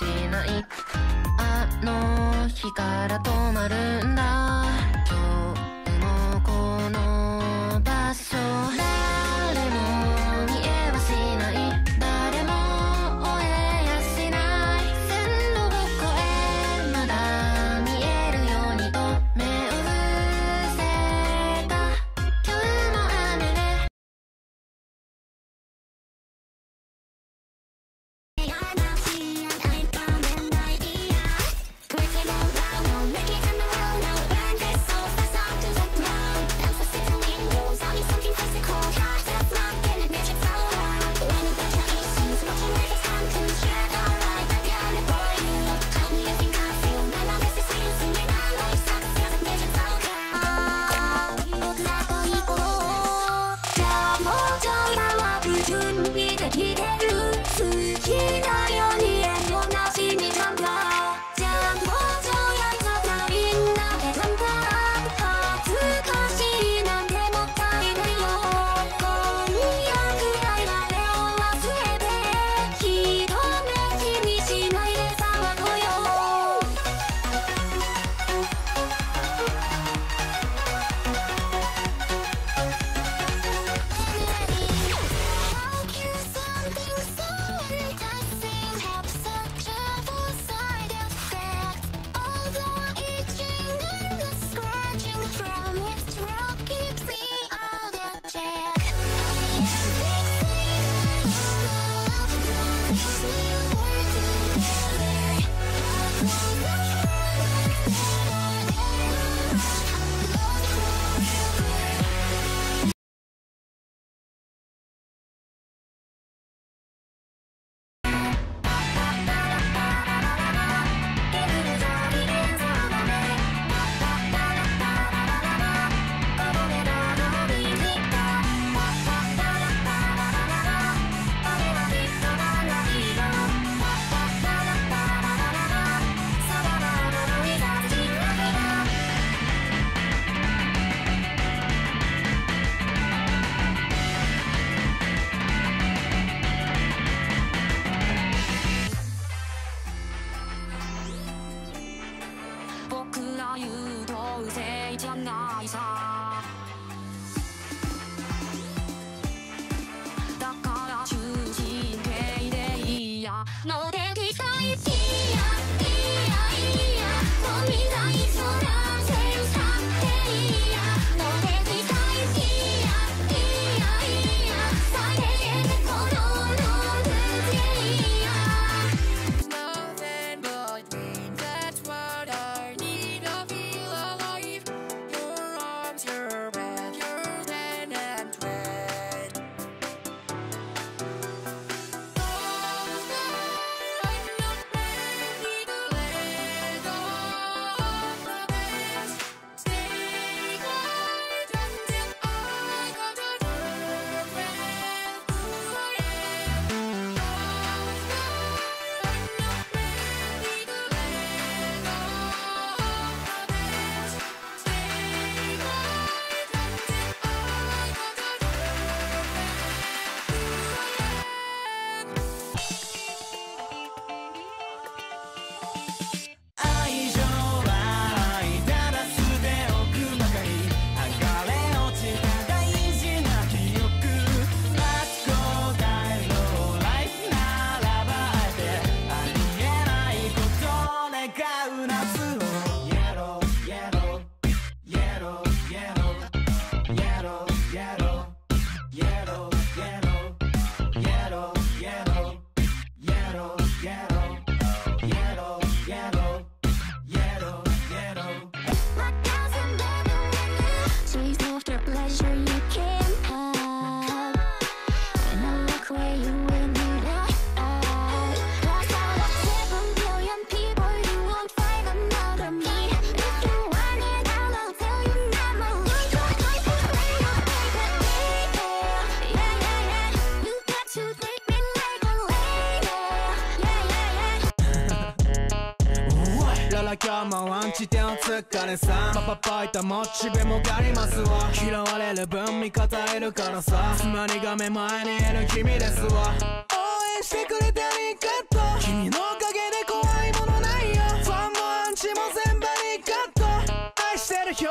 しない。あの日から止まるんだ。今日僕ら優等生じゃないさ。だから中心系でいいや。ので地点お疲れさパパパイタモチベもがりますわ。嫌われる分味方いるからさ。つまりが目前にいる君ですわ。応援してくれてありがとう。君のおかげで怖いものないよ。ファンもアンチも全部ありがとう愛してるよ。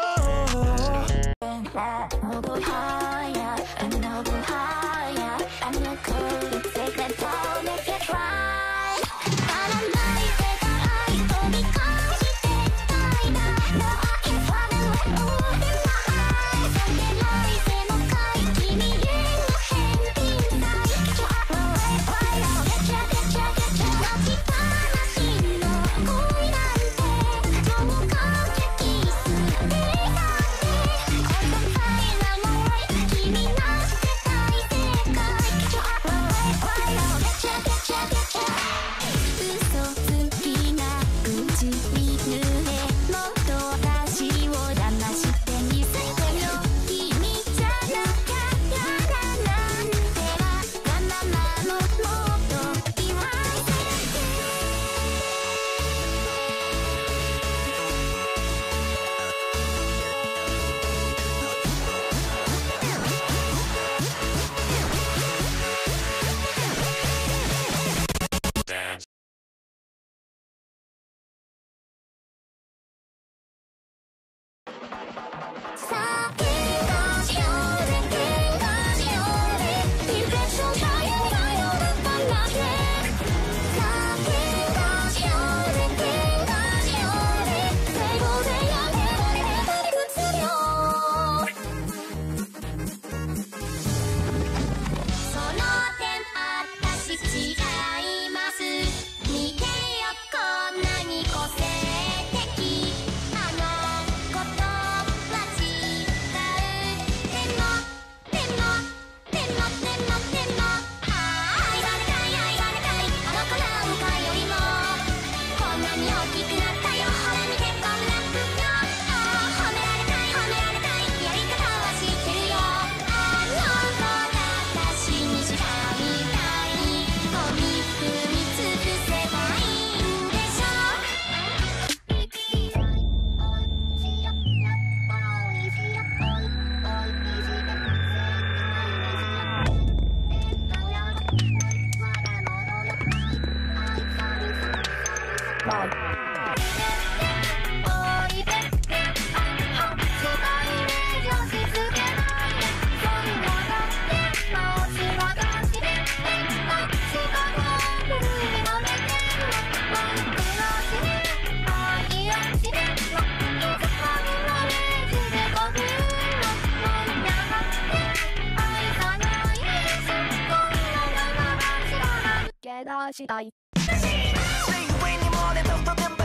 したいスイングウィンに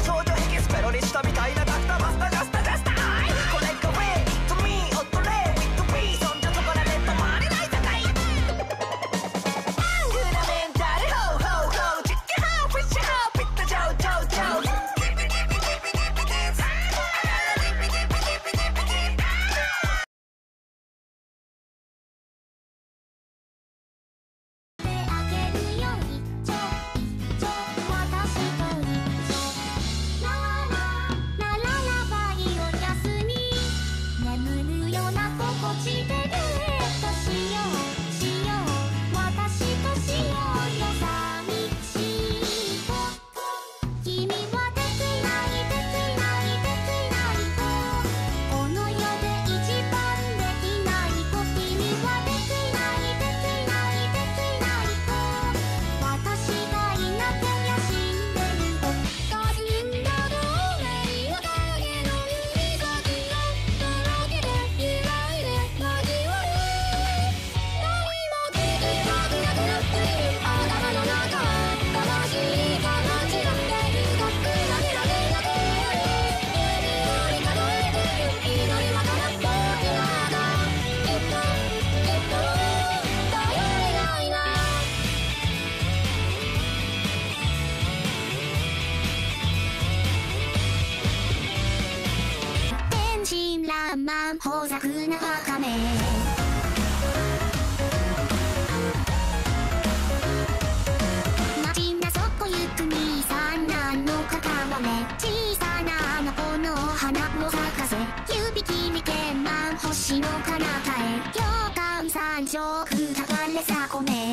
少女ヘキスペロリしたみたいなダスタマスタガスタガスタ小なわかめ。街なそこゆく兄さん何のかかわね。小さなあの子の花を咲かせ。指君けんまん星の彼方へ。羊羹山うくたがれさこめ。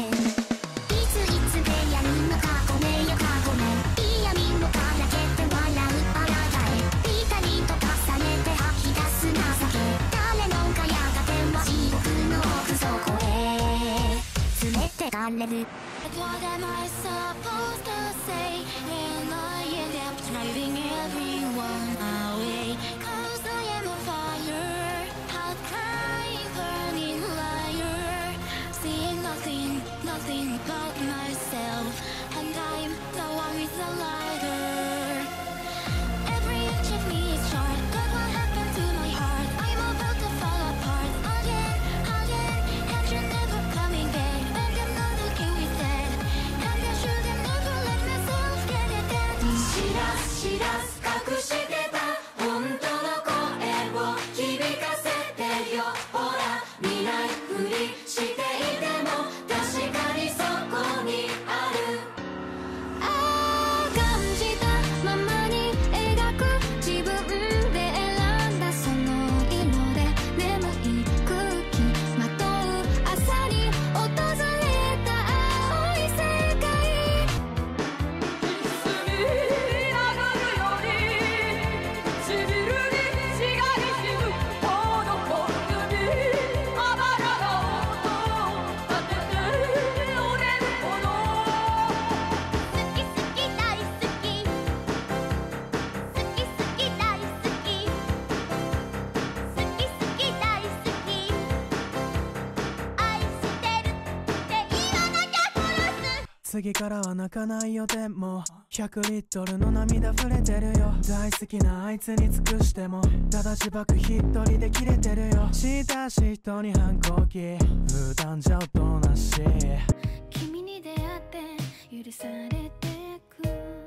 darling. Like what am I supposed to say? And I end up driving everywhere. us. 次からは泣かないよでも。100リットルの涙溢れてるよ。大好きなあいつに尽くしても。ただし自爆一人で切れてるよ。親し人に反抗期。普段じゃおとなしい。君に出会って許されてく